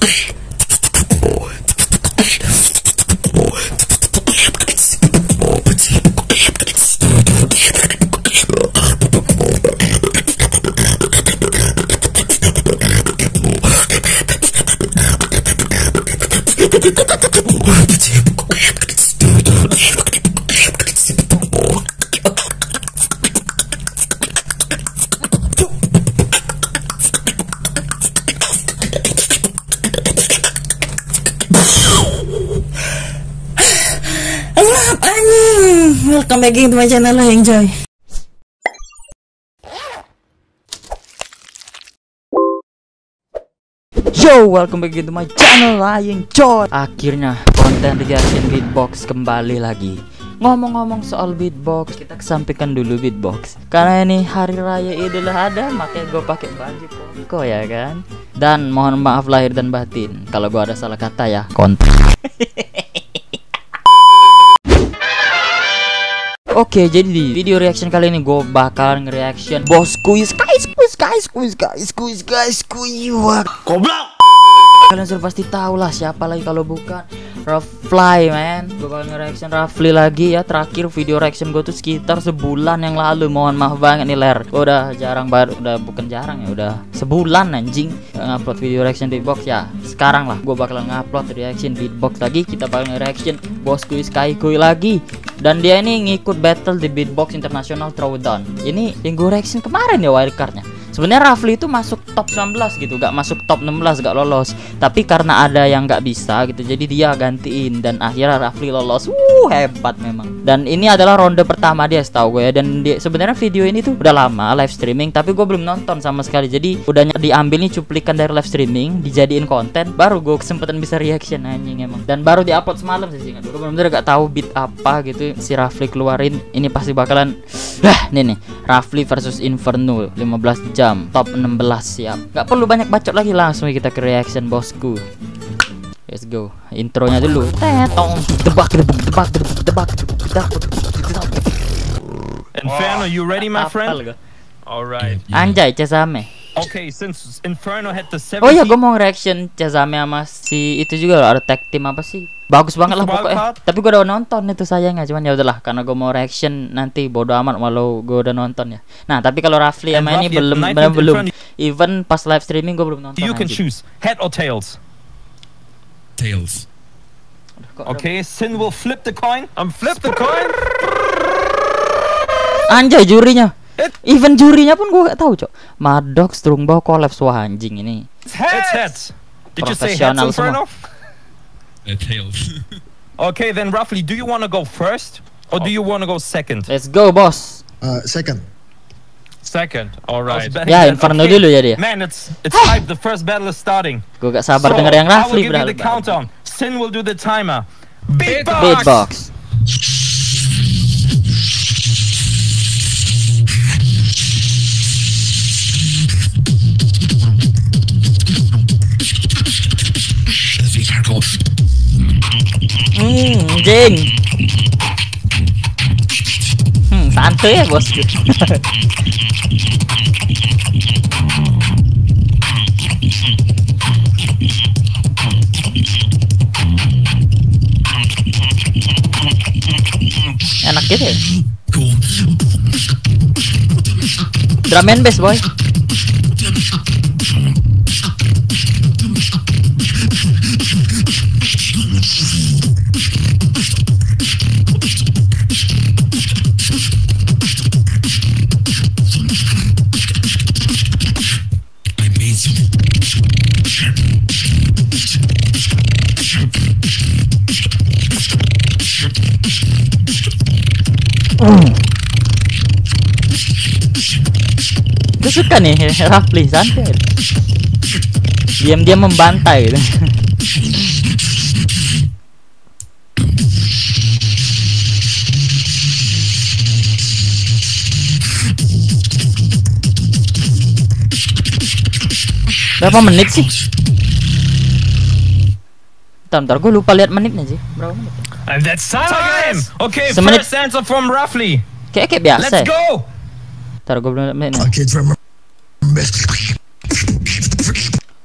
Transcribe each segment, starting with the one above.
back. Welcome back to my channel enjoy. Yo, welcome back to my channel enjoy. Akhirnya konten reaction beatbox kembali lagi. Ngomong-ngomong soal beatbox, kita kesampingkan dulu beatbox. Karena ini hari raya Idul Adha, makanya gue pakai baju koko ya kan. Dan mohon maaf lahir dan batin kalau gue ada salah kata ya. Konten. Oke, jadi di video reaction kali ini gue bakalan nge-reaction. Bos Kuis, guys, guys, guys, guys, guys, guys, guys, kuis. Goblok. Kalian sudah pasti tahu lah siapa lagi kalau bukan Rafly man. Gue bakal nge-reaction Rafly lagi ya. Terakhir video reaction gue tuh sekitar sebulan yang lalu. Mohon maaf banget nih ler. Gue udah jarang baru Udah bukan jarang ya Udah sebulan anjing Ngupload video reaction beatbox ya. Sekarang lah gue bakalan ngupload reaction beatbox lagi. Kita bakal nge-reaction Bosku Sky Kui lagi Dan dia ini ngikut battle di beatbox internasional throwdown. Ini yang gue reaction kemarin ya wildcardnya Sebenarnya Rafli itu masuk top 19 gitu, gak masuk top 16, gak lolos. Tapi karena ada yang gak bisa gitu, jadi dia gantiin dan akhirnya Rafli lolos. Uh, hebat memang. Dan ini adalah ronde pertama dia, setahu gue ya. Dan dia sebenarnya video ini tuh udah lama live streaming, tapi gue belum nonton sama sekali. Jadi udah diambil nih cuplikan dari live streaming, dijadiin konten, baru gue kesempatan bisa reaction anjing emang. Dan baru diupload semalam sih, gue bener-bener gak tahu beat apa gitu si Rafli keluarin. Ini pasti bakalan, lah, nih nih, Rafli versus Inferno 15 jam top 16 siap. Gak perlu banyak bacot lagi langsung kita ke reaction bosku. Let's go. Intronya dulu. Tetong. Debak debak debak debak debak Inferno, you ready, my friend? Alright. Anjay Cezame Okay, since Inferno had the 70 Oh iya gue mau reaction Cezame sama si itu juga loh Ada tag team apa sih Bagus banget lah pokoknya. Tapi gue udah nonton itu sayangnya Cuman ya udahlah Karena gue mau reaction nanti bodo amat Walau gue udah nonton ya Nah tapi kalau Rafli sama ini belum the 19th belum, belum. Even pas live streaming gue belum nonton you can choose head or tails. Tails. Okay, Sin will flip the coin. I'm flip the coin. Anjay jurinya Even jurinya pun gue gak tahu cok Madok Strungbow collapse Wah anjing ini It's heads. Did you say heads, Inferno? Tails. Okay, then roughly, do you want to go first or do you want to go second? Let's go bos Uh, second. Second. All right. Ya Inferno dulu ya dia Man, it's it's hype. The first battle is starting. Gue gak sabar So, denger yang I will Rafli give you the countdown. Sin will do the timer. Beatbox. Beatbox Hmm anjing Hmm santai ya bosku Enak gitu ya. Drum and bass boy nih Rafli santai Diam-diam membantai gitu Berapa menit sih? Bentar, bentar, gue lupa lihat menitnya sih Berapa menit? And that's time. Okay, Semenit- first answer from roughly. Kayak kayak biasa Let's ya go. Bentar, gue belum lihat menitnya.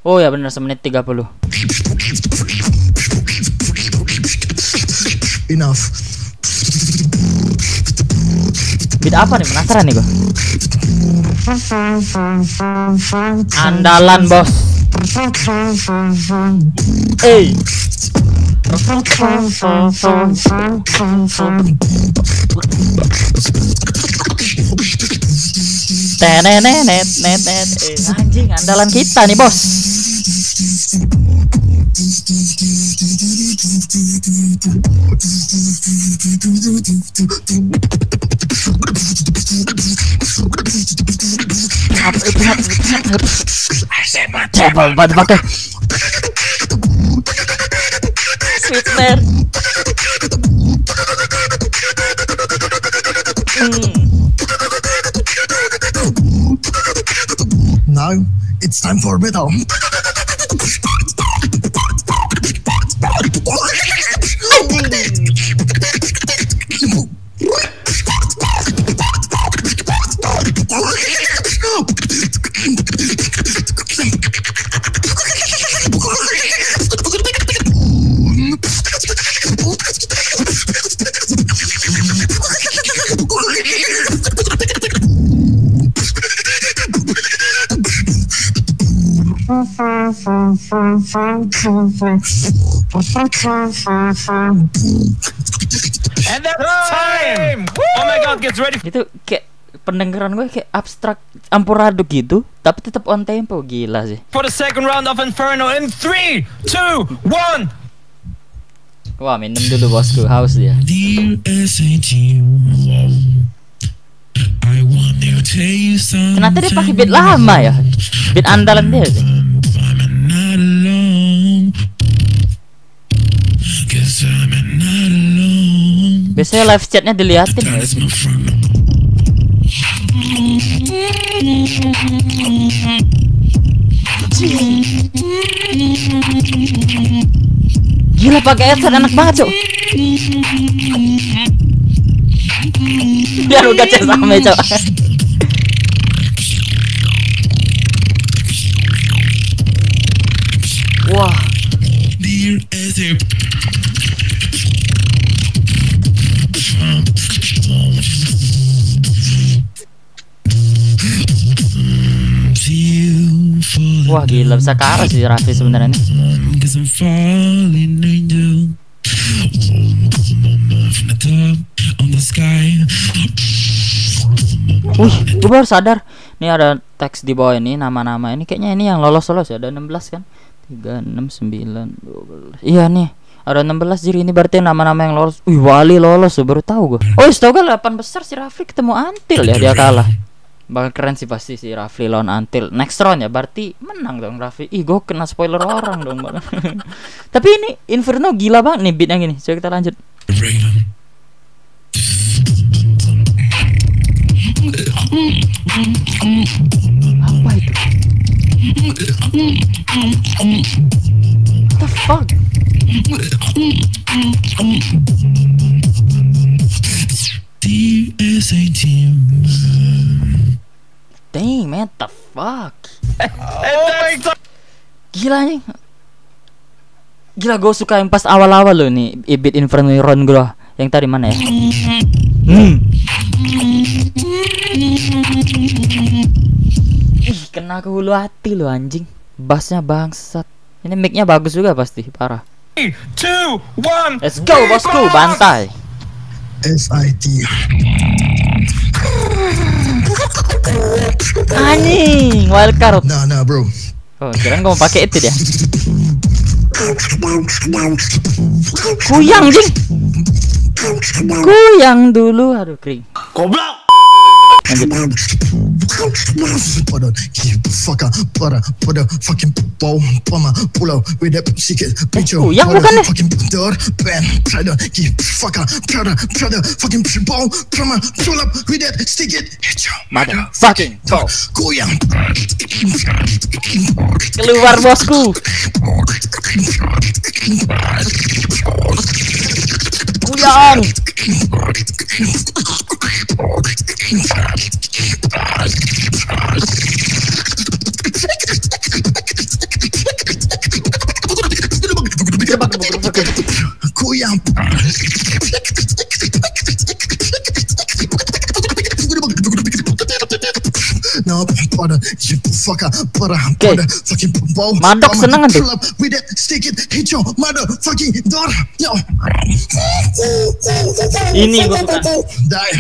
Oh ya bener semenit 30 Enough. Beat apa nih? Penasaran nih gua Andalan bos Eh Net net anjing andalan kita nih bos Now it's time for metal. And that's time! Oh my god, get ready. Itu kayak pendengaran gue kayak abstrak ampuraduk gitu Tapi tetap on tempo Gila sih For the second round of Inferno in three, two, one. Wah minum dulu bosku Haus dia. Ternyata dia pakai beat lama ya Beat andalan dia sih Biasanya live chatnya diliatin ya. Gila pakai headset enak banget cok Biar udah chat sama cok Wah Dear. Wah gila bisa kalah sih Raffi sebenarnya Wih gue baru sadar. Nih ada teks di bawah ini Nama-nama ini. Kayaknya ini yang lolos-lolos ya Ada 16 kan? 3, 6, 9, 12 Iya nih. Ada 16 jadi ini berarti nama-nama yang lolos. Wih Wali lolos tuh baru tahu gue Oh setahu gue 8 besar si Rafli ketemu Antil ya dia kalah Bakal keren sih pasti si Rafli lawan Antil Next round ya berarti menang dong Rafli Ih gue kena spoiler orang dong. Tapi ini Inferno gila banget nih beat yang ini Coba kita lanjut Apa itu? What the fuck? Dear fuck? Oh my god. Gila nih. Gila gue suka yang pas awal-awal loh nih Ibit Inferno Ron gue Yang tadi mana ya? Hmm. Ih kena ke hulu hati lo anjing Bassnya bangsat Ini mic-nya bagus juga pasti Parah Three, two, one. Let's go bosku Bantai SIT. Anjing Wildcard Nah, nah, bro. Oh kirain gue mau pakai itu dia. Kuyang jing Kuyang dulu. Aduh kering. Lanjut. Put on, keep fucker, put a, put a fucking bow, puma, pull out with that secret picture. Oh, yang bukan? Fucking door, pen, prada, keep fucker, prada, prada, fucking bow, puma, pull up with that stick Madam fucking Fox. Goyang. Keluar bosku. Goyang. Goyang. Kuyang pardon, you fucker, pardon, Okay. fucking bow. Madok seneng kan, pull with that stick it, hit your motherfucking door. Yo. Ini gua suka. Die.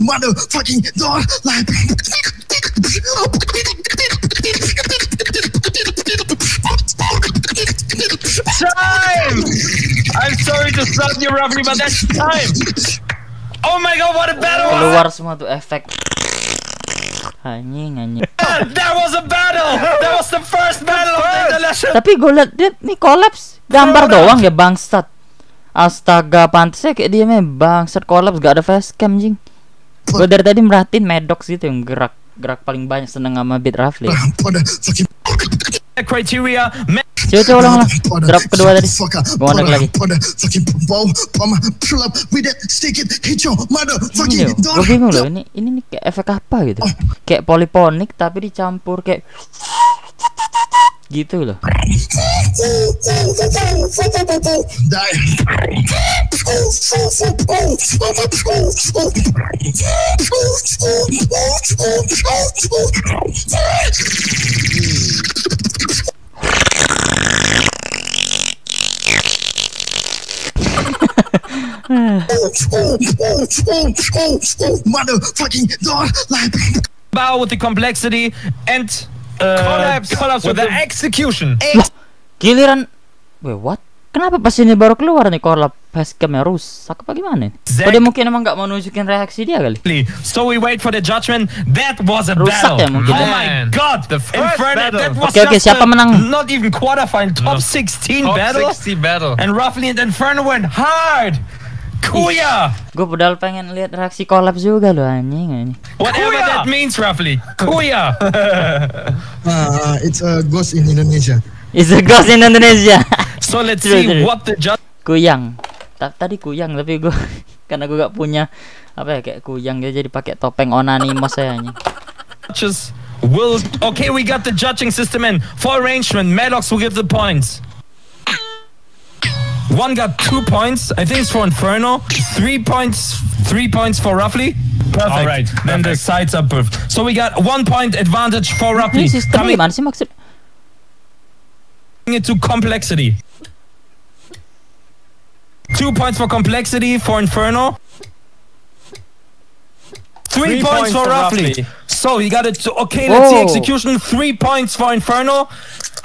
Motherfucking door like to stop you, roughly, but that's time. Oh my god, what a battle! Keluar semua tuh efek. Anjing anjing. That was a battle! That was the first battle of the international. Tapi gue liat dia nih kolaps gambar doang ya bangsat. Astaga pantasnya kayak dia mah bangsat kolaps gak ada facecam jing. Gue dari tadi merhatiin Maddox gitu yang gerak gerak paling banyak seneng sama Beat Rafli. Criteria. Coba coba ulang ulang. Drop kedua tadi. Gue mau lagi. Ini door. gue bingung loh ini ini nih kayak efek apa gitu. Kayak poliponik tapi dicampur kayak gitu loh. Motherfucking door like Bow with the complexity and uh, collapse, collapse with, the execution. Giliran Wait what? Kenapa pas ini baru keluar nih kolab facecamnya rusak apa gimana? Oh dia mungkin emang nggak mau nunjukin reaksi dia kali. So we wait for the judgment. That was a Rusak battle. ya mungkin oh my god, the Inferno, that was Oke, oke, just siapa a- menang? Not even quarterfinal, top 16 battle. battle. And roughly and Inferno went hard. Kuya! Gue padahal pengen lihat reaksi kolab juga loh anjing anjing. Whatever Kuya! that means, roughly. Kuya! uh, it's a ghost in Indonesia. It's a ghost in Indonesia. so let's see true. what the judge. kuyang. Ta- tadi kuyang tapi gue karena gue gak punya apa ya kayak kuyang dia jadi pakai topeng onanimos saya anjing. judges will okay we got the judging system in for arrangement maddox will give the points one got two points. I think it's for inferno. Three points three points for roughly perfect. All right, then the sides are perfect so we got one point advantage for roughly Ini sistemnya coming gimana sih maksud? into complexity. Two points for complexity for inferno Three, Three points, points for roughly. Roughly. So you got it. Okay, let's see Whoa. execution. Three points for Inferno.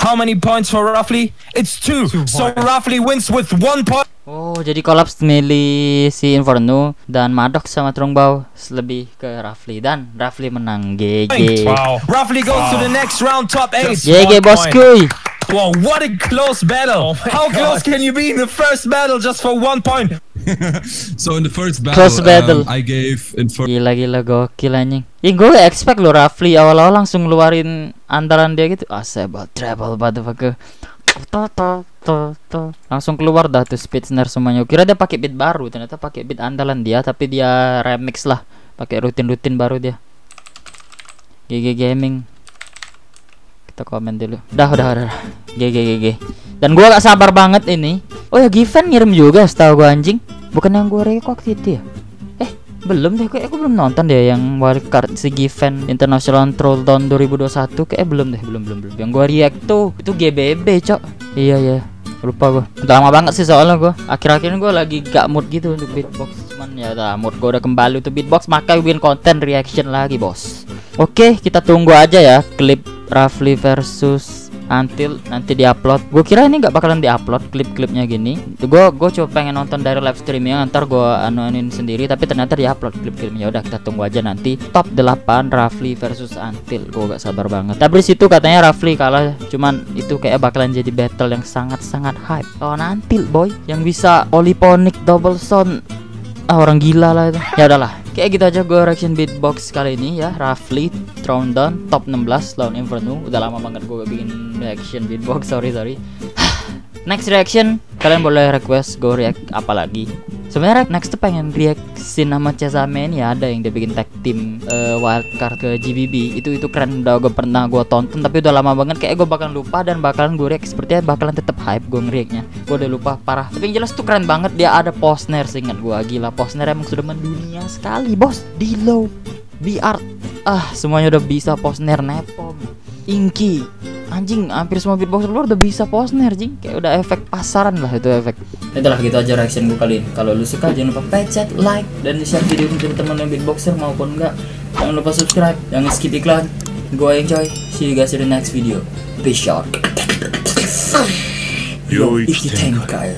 How many points for roughly? It's two. so points. roughly wins with one point. Oh jadi kolaps milih si Inferno dan Maddox sama Trungbau lebih ke Rafli dan Rafli menang GG. Wow. Roughly goes to the next round, top eight. GG One boskuy. Wow, what a close battle! Oh How close God. can you be in the first battle just for one point? So in the first battle, Close battle. Um, I gave Infer Gila gila gokil anjing. Ya gue gak expect lo Rafli awal-awal langsung ngeluarin andalan dia gitu. Asebal travel motherfucker. Tuh, tuh, tuh, tuh. Langsung keluar dah tuh speed snare semuanya. Kira dia pakai beat baru, ternyata pakai beat andalan dia tapi dia remix lah. Pakai rutin-rutin baru dia. GG Gaming. Kita komen dulu. Dah, udah, udah. udah. GG GG. Dan gua gak sabar banget ini. Oh ya Given ngirim juga setahu gua anjing. Bukan yang gua request itu ya? Eh, belum deh. Kayak aku belum nonton deh yang wildcard si Given International Troll tahun 2021. Kayak belum deh, belum belum belum. Yang gua react tuh itu GBB, Cok. Iya, iya. Lupa gua. Udah lama banget sih soalnya gua. Akhir-akhir ini gua lagi gak mood gitu untuk beatbox. Cuman ya udah mood gua udah kembali untuk beatbox, maka bikin konten reaction lagi, Bos. Oke, kita tunggu aja ya klip Rafli versus Antil nanti diupload. Gue kira ini nggak bakalan diupload klip-klipnya gini. Gue gue coba pengen nonton dari live streamingnya ntar gue anuin sendiri tapi ternyata diupload klip-klipnya. Udah kita tunggu aja nanti top 8 Rafli versus Antil. Gue gak sabar banget. Tapi situ katanya Rafli kalah. Cuman itu kayak bakalan jadi battle yang sangat-sangat hype. Lawan Antil boy yang bisa polyphonic double sound ah orang gila lah itu ya udahlah kayak gitu aja gue reaction beatbox kali ini ya Rafli Thrown Down top 16 lawan Inferno. Udah lama banget gue bikin reaction beatbox sorry sorry next reaction kalian boleh request gue react apa lagi. Sebenarnya next tuh pengen reaction sama Cezame ini ya ada yang dia bikin tag team eh, wildcard ke GBB itu itu keren udah gue pernah gue tonton tapi udah lama banget. Kayak gue bakalan lupa dan bakalan gue react sepertinya bakalan tetap hype gue ngeriaknya gue udah lupa parah. Tapi yang jelas tuh keren banget dia ada Posner seingat gue gila Posner emang sudah mendunia sekali bos. Di low BR ah semuanya udah bisa Posner Nepom Inki anjing hampir semua beatboxer luar udah bisa Posner jing kayak udah efek pasaran lah itu efek. Itulah gitu aja reaction gue kali ini. Kalau lu suka jangan lupa pencet like dan share video ini ke teman yang beatboxer maupun enggak. Jangan lupa subscribe jangan skip iklan. Gue enjoy see you guys in the next video. Peace out Yo, Iki Tenkai